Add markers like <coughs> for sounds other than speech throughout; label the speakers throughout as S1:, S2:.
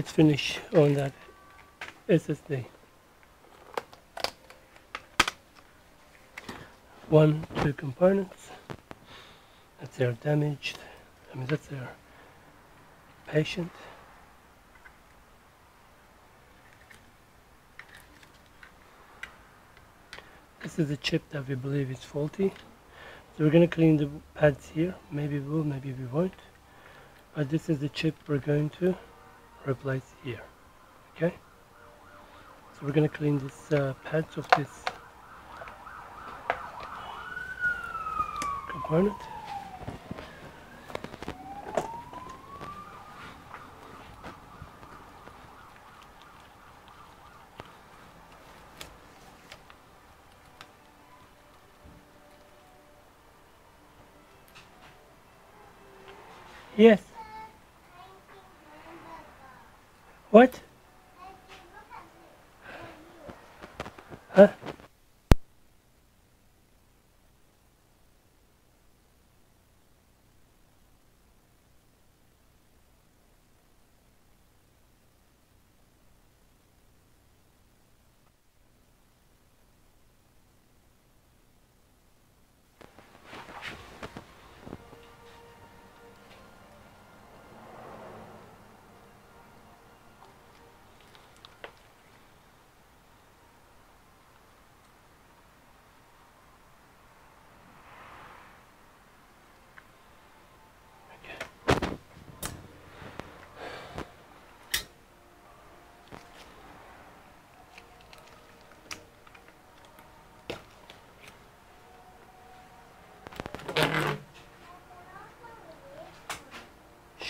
S1: let's finish on that SSD. One, two components. That's their damaged. I mean, that's their patient. This is the chip that we believe is faulty. So we're going to clean the pads here. Maybe we will, maybe we won't. But this is the chip we're going to replace here. Okay? So we're going to clean this uh, pads of this component.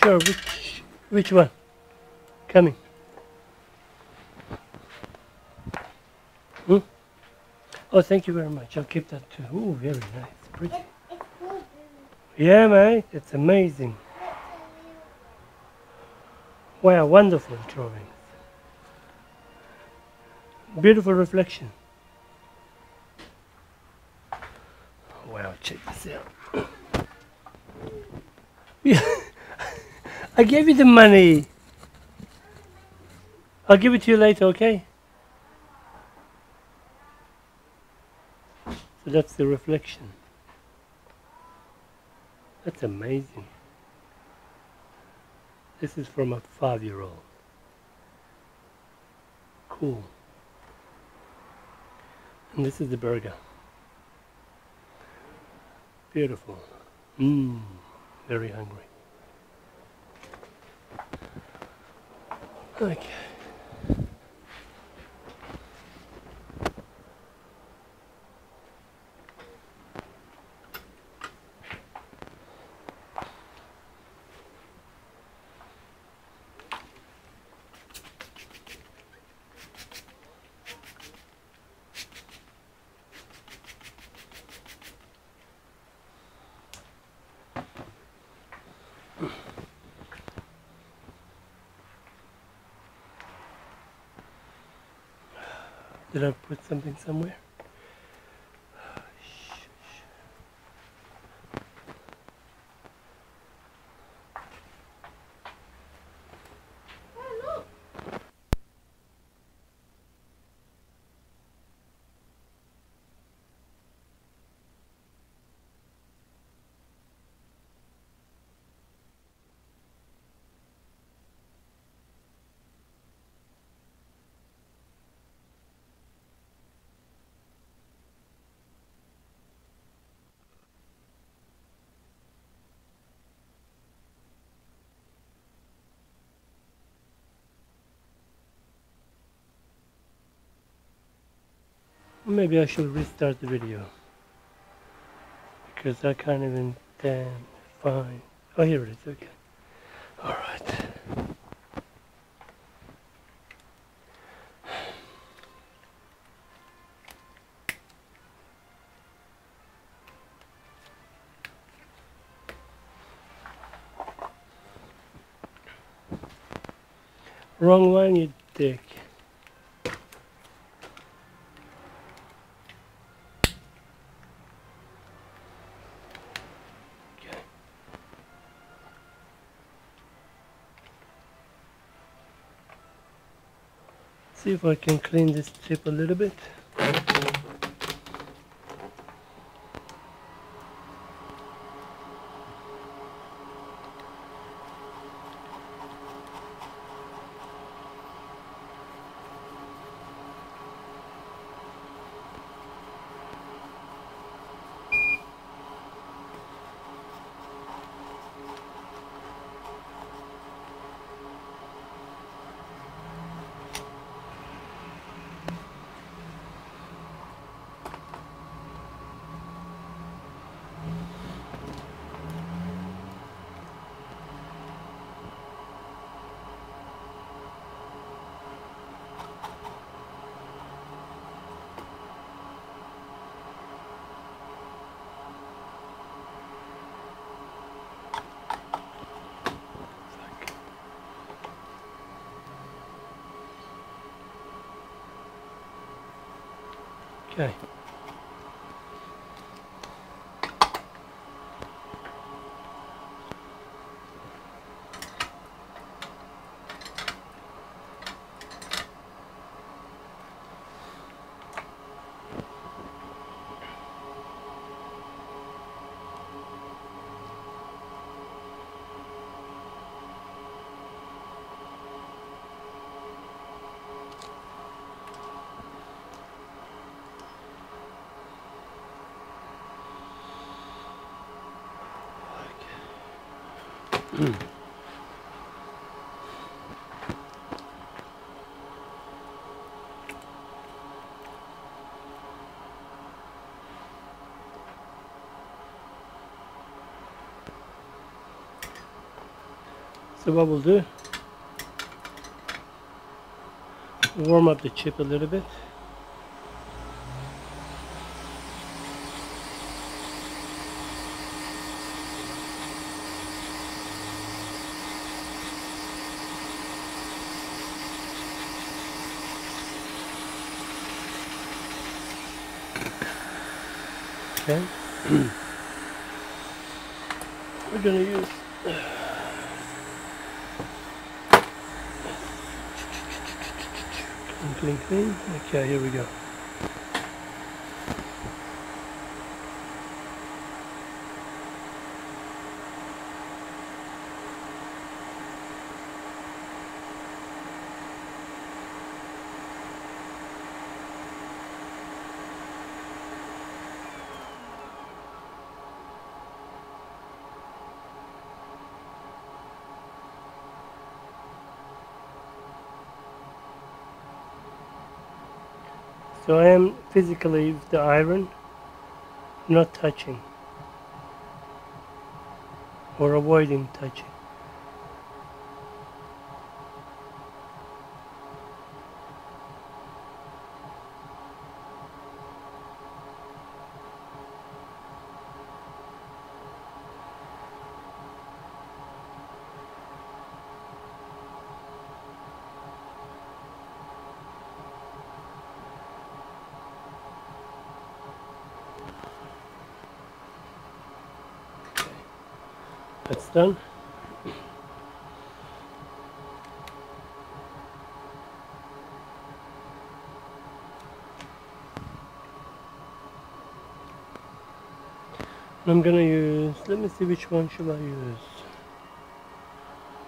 S1: Sure, which which one? Coming. Hmm? Oh, thank you very much. I'll keep that too. Oh, very nice. Pretty. Yeah, mate. It's amazing. Wow, wonderful drawings. Beautiful reflection. Wow, check this out. <coughs> Yeah. I gave you the money. I'll give it to you later, okay? So that's the reflection. That's amazing. This is from a five-year-old. Cool. And this is the burger. Beautiful. Mmm, very hungry. Okay. Did I put something somewhere? Maybe I should restart the video because I can't even damn find. Oh, here it is. Okay. All right. Wrong one, you dick. See if I can clean this chip a little bit Okay. What we'll do, warm up the chip a little bit. Okay. <clears throat> We're gonna use Okay, here we go. So I am physically with the iron not touching or avoiding touching. That's done. I'm gonna use, let me see which one should I use.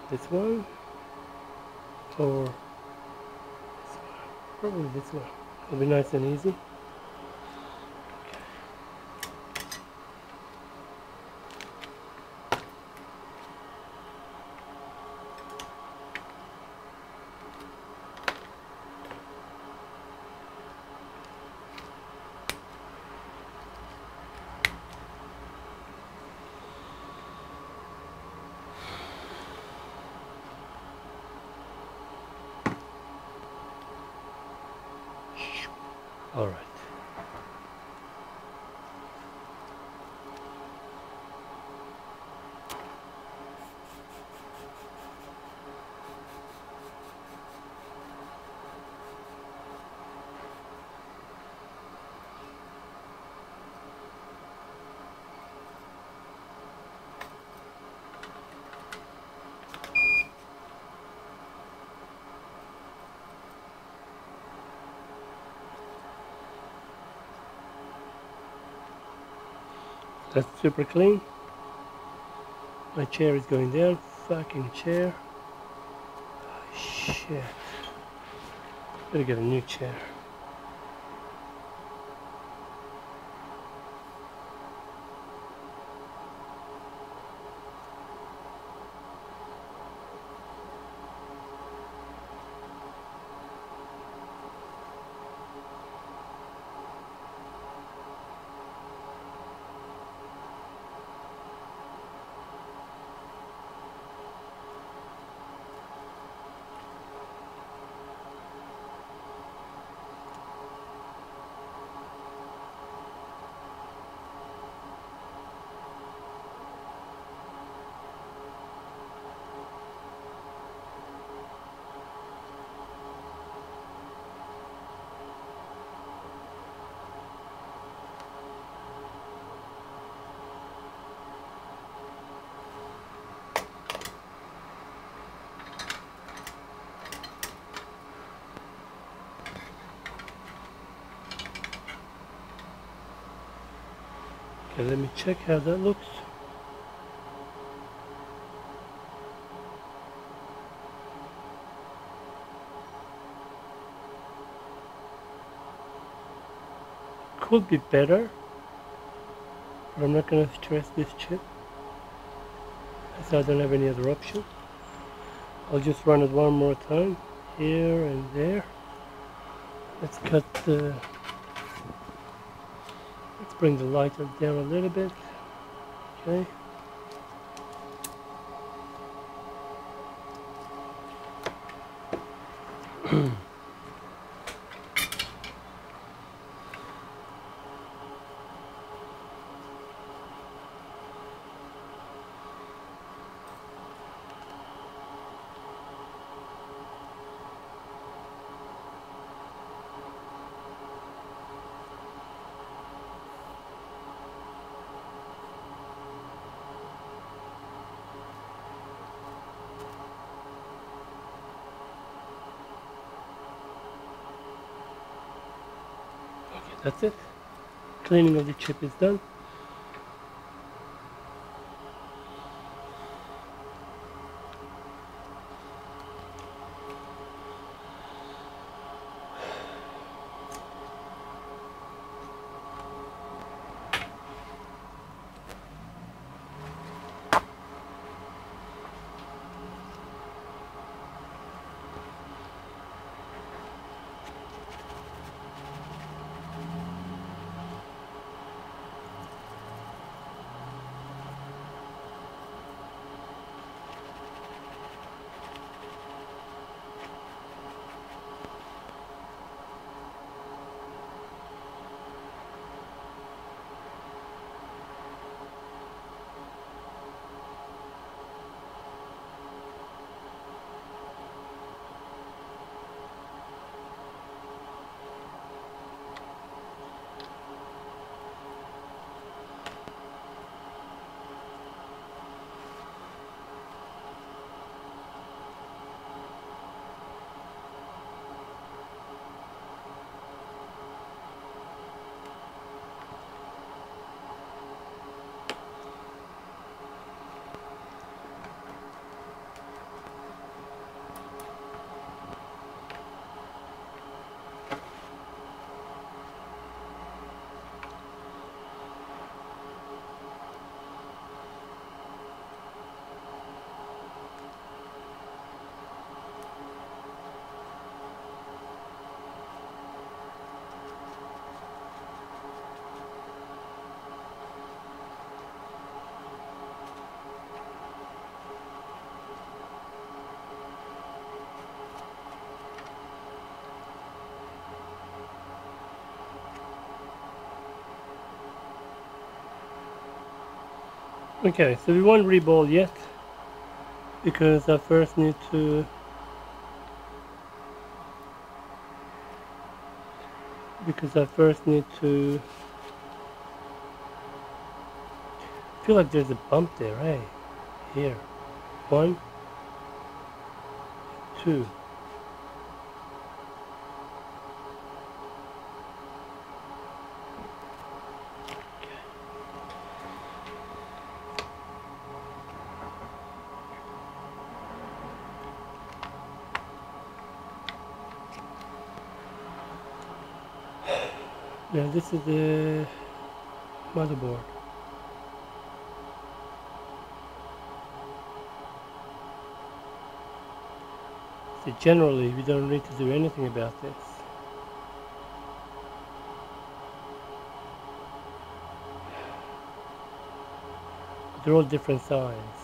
S1: This one or this one? Probably this one. It'll be nice and easy. All right. Super clean. My chair is going down. Fucking chair. Oh, shit. Better get a new chair. Okay, let me check how that looks. Could be better, but I'm not going to stress this chip as I don't have any other option. I'll just run it one more time, here and there. Let's cut the bring the lighter down a little bit. Okay. That's it. Cleaning of the chip is done. Okay, so we won't reball yet because I first need to because I first need to feel like there's a bump there, right? Here. One, two. This is the motherboard. So generally we don't need to do anything about this. They're all different size.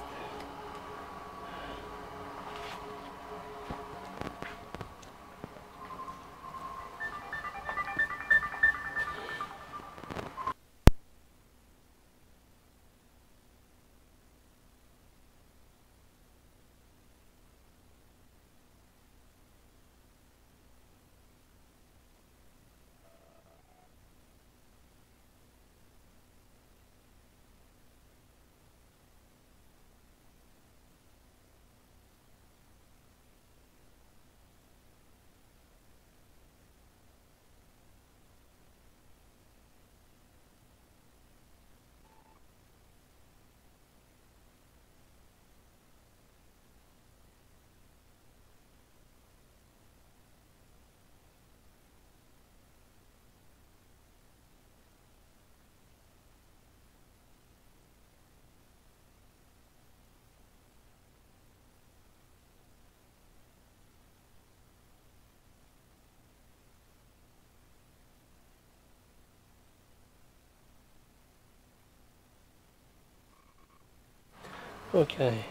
S1: Okay.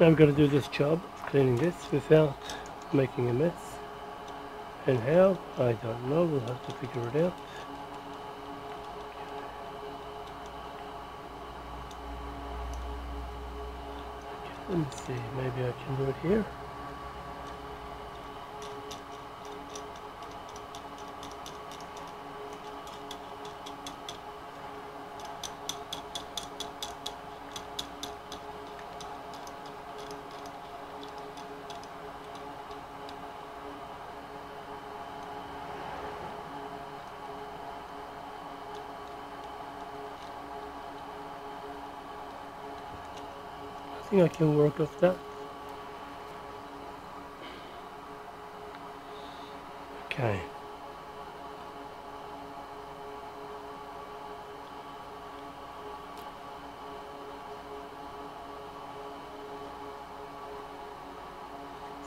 S1: Now we're going to do this job, cleaning this without making a mess. And how? I don't know, we'll have to figure it out. Let me see, maybe I can do it here. Can work off that. Okay.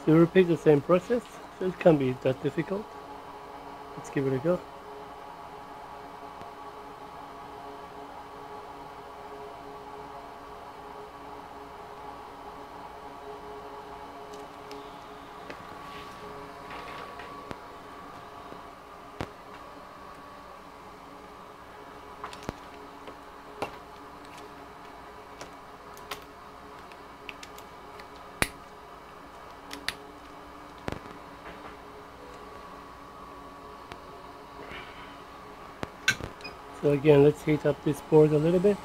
S1: So repeat the same process, so it can't be that difficult. Let's give it a go. So again, let's heat up this board a little bit.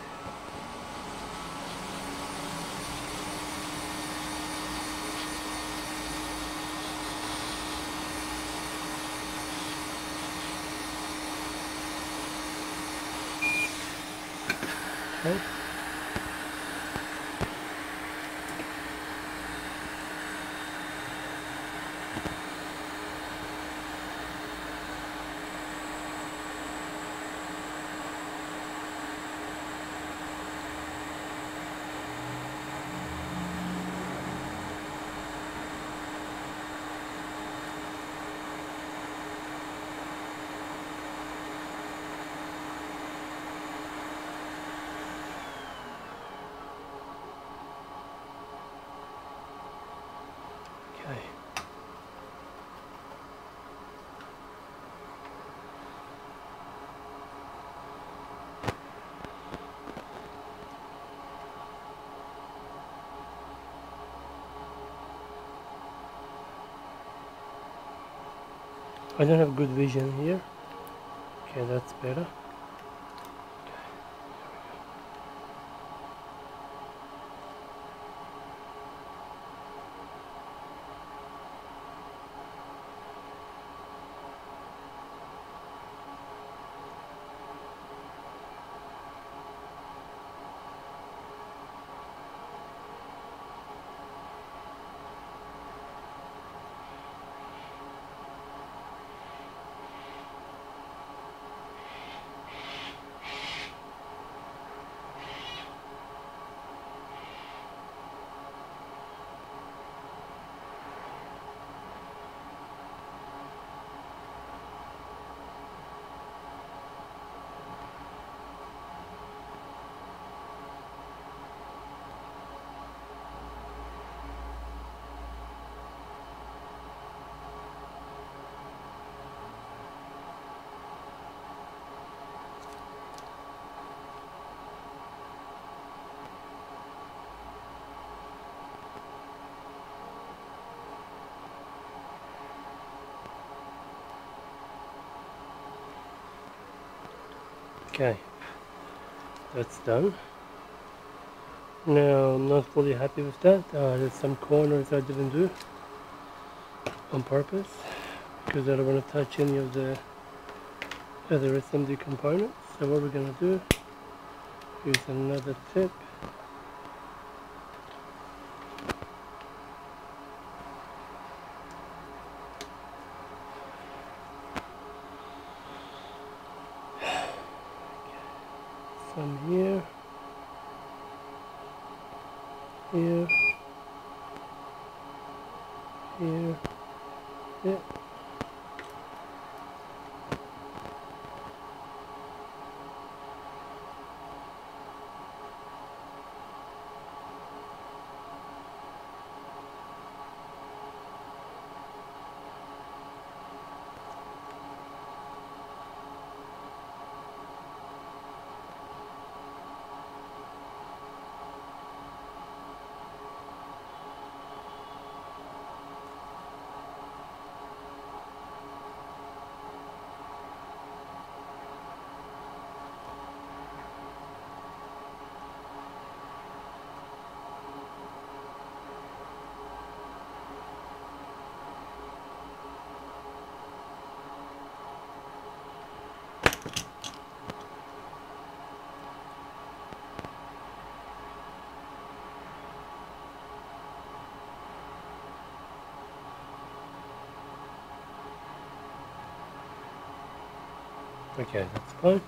S1: I don't have good vision here. Okay, that's better. Okay, that's done. Now I'm not fully happy with that. Uh, there's some corners I didn't do on purpose because I don't want to touch any of the other assembly components. So what we're going to do is another tip. Some here, here, here, yeah. Okay, that's fine.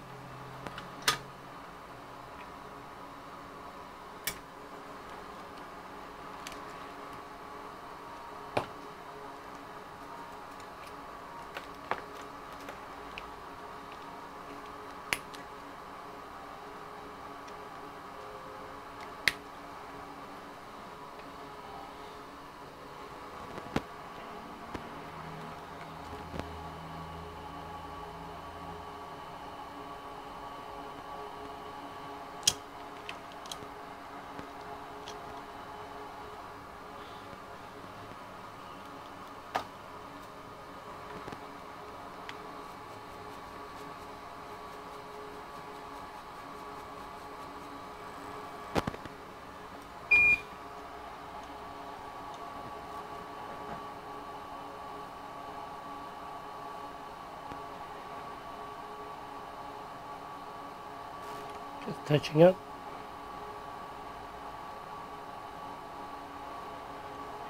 S1: Just touching up.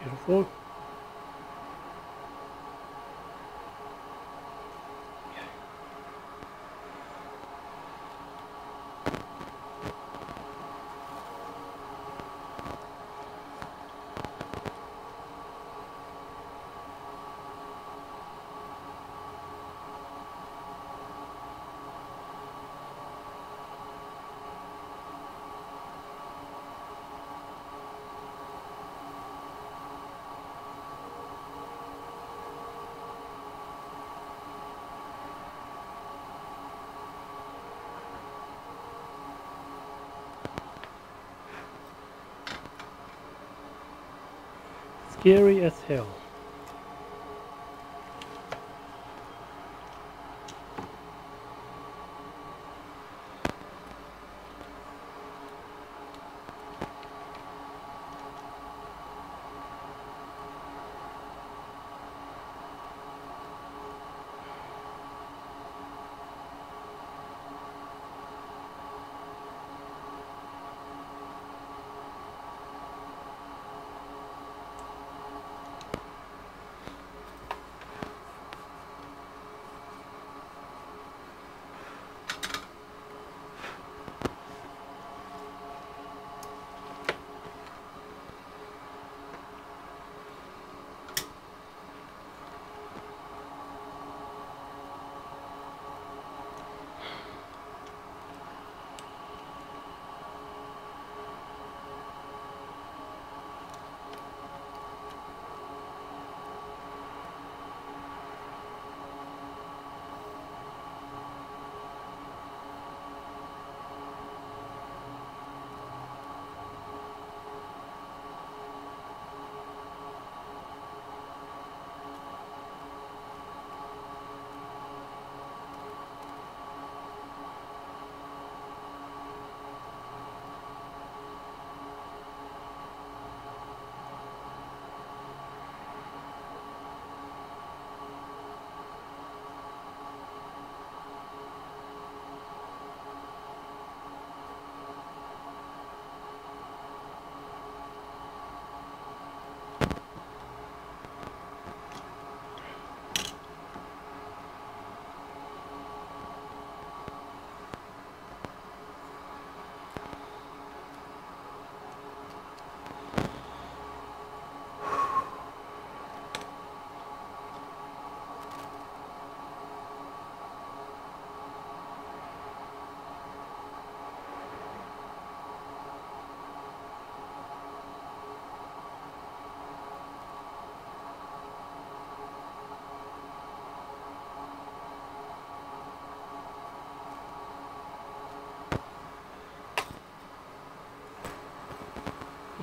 S1: Beautiful. Scary as hell.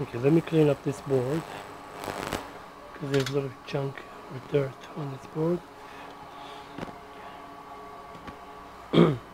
S1: Okay, let me clean up this board because there's a lot of junk or dirt on this board. <clears throat>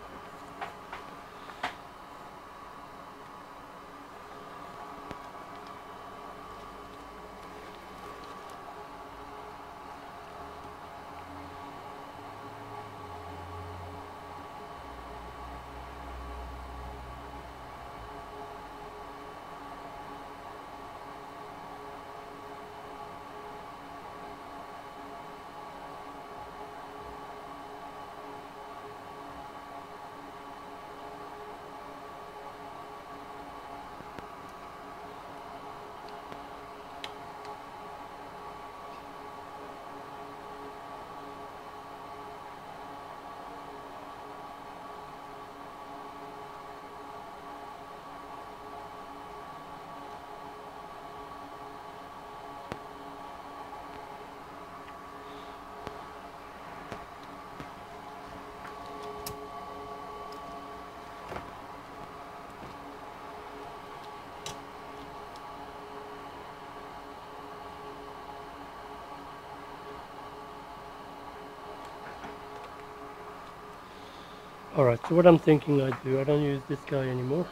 S1: Alright, so what I'm thinking I do, I don't use this guy anymore.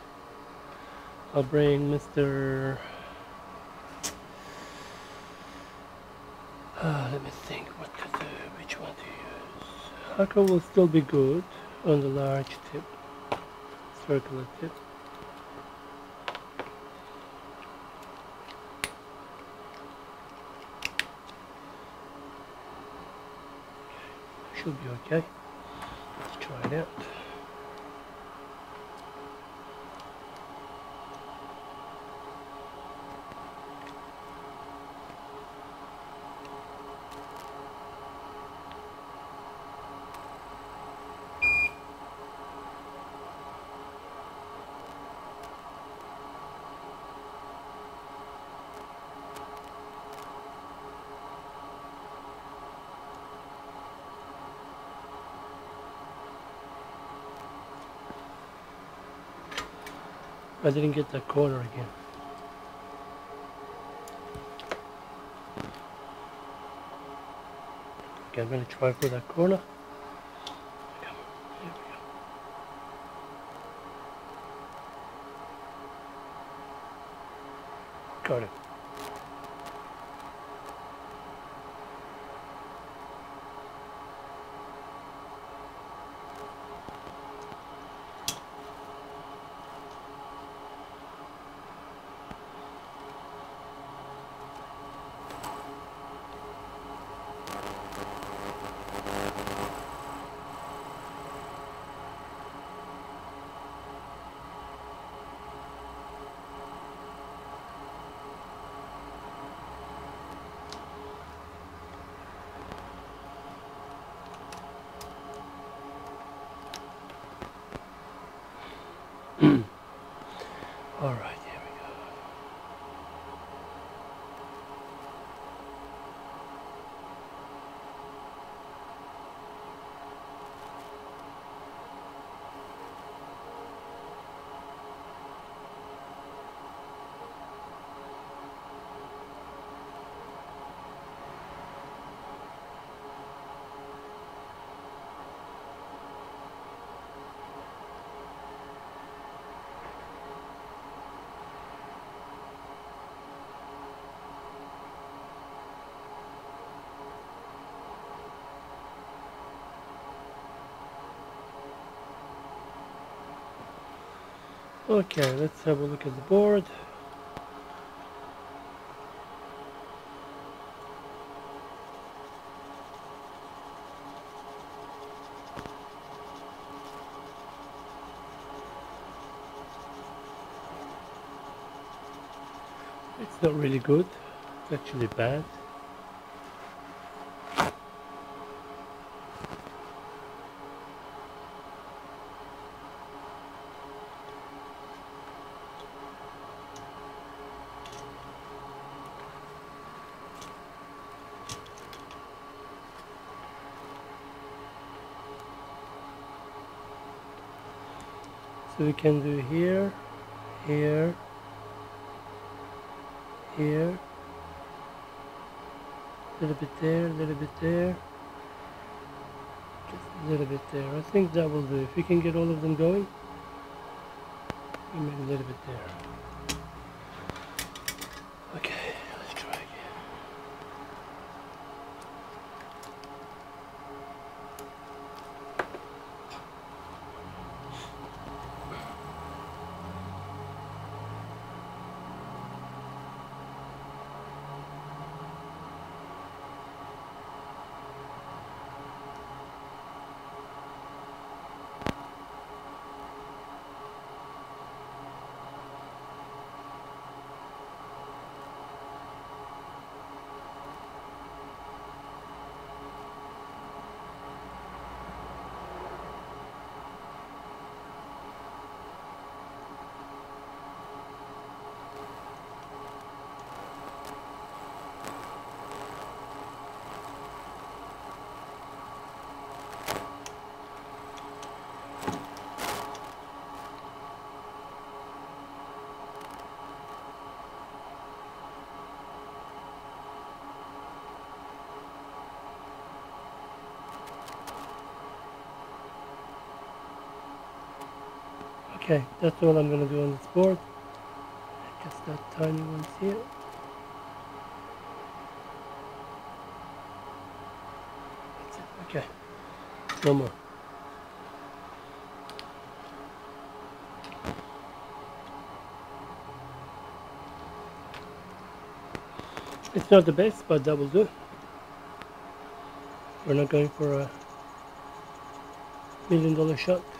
S1: I'll bring Mr. Uh, let me think what to do, which one to use. Hakko will still be good on the large tip, circular tip. Should be okay. Let's try it out. I didn't get that corner again. Okay, I'm going to try for that corner. Got it. Okay, let's have a look at the board. It's not really good, it's actually bad. So we can do here, here, here. A little bit there, a little bit there. Just a little bit there. I think that will do. If we can get all of them going, make a little bit there. Okay, let's try again. Okay, that's all I'm to do on this board. Just that tiny ones here. That's it. Okay, no more. It's not the best, but that will do. We're not going for a million dollar shot.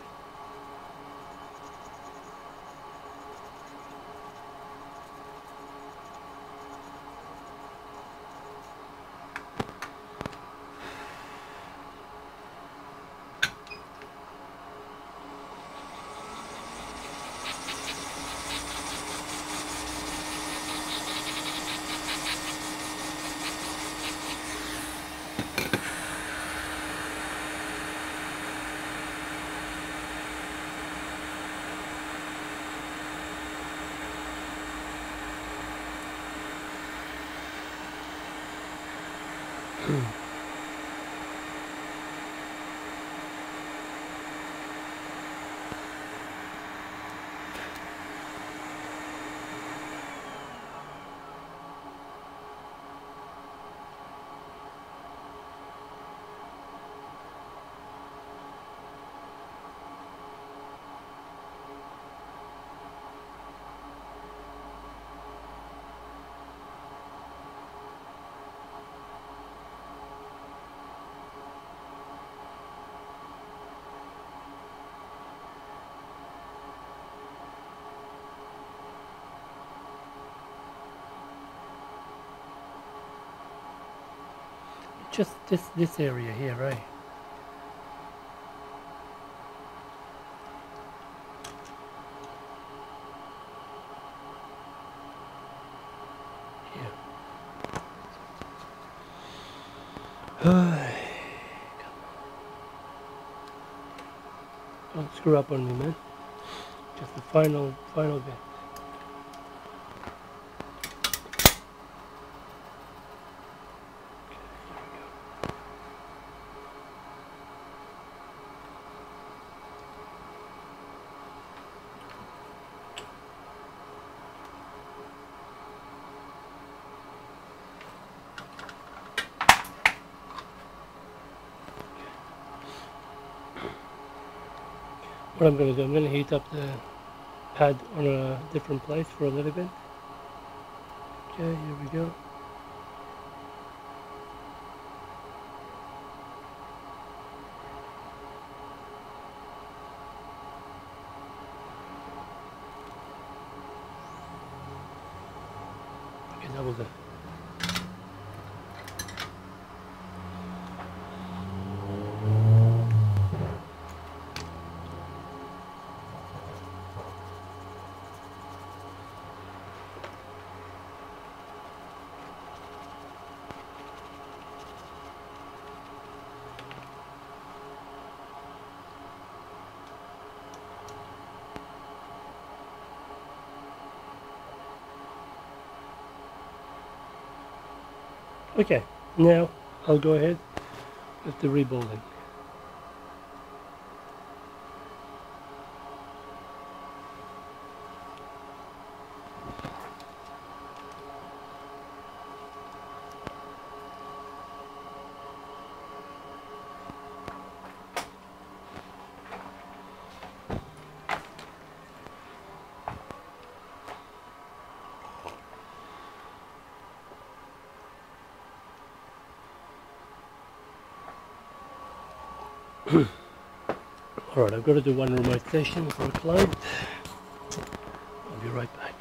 S1: Hmm. Just this this area here, right? Here. <sighs> Don't screw up on me, man. Just the final final bit. What I'm going to do, I'm going to heat up the pad on a different place for a little bit. Okay, here we go. Okay, now I'll go ahead with the rebuilding. I've got to do one remote session for a client. I'll be right back.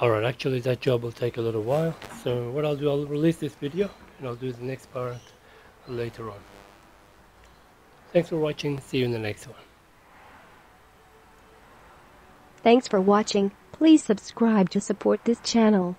S1: Alright, actually that job will take a little while. So what I'll do, I'll release this video and I'll do the next part later on. Thanks for watching. See you in the next one.
S2: Thanks for watching. Please subscribe to support this channel.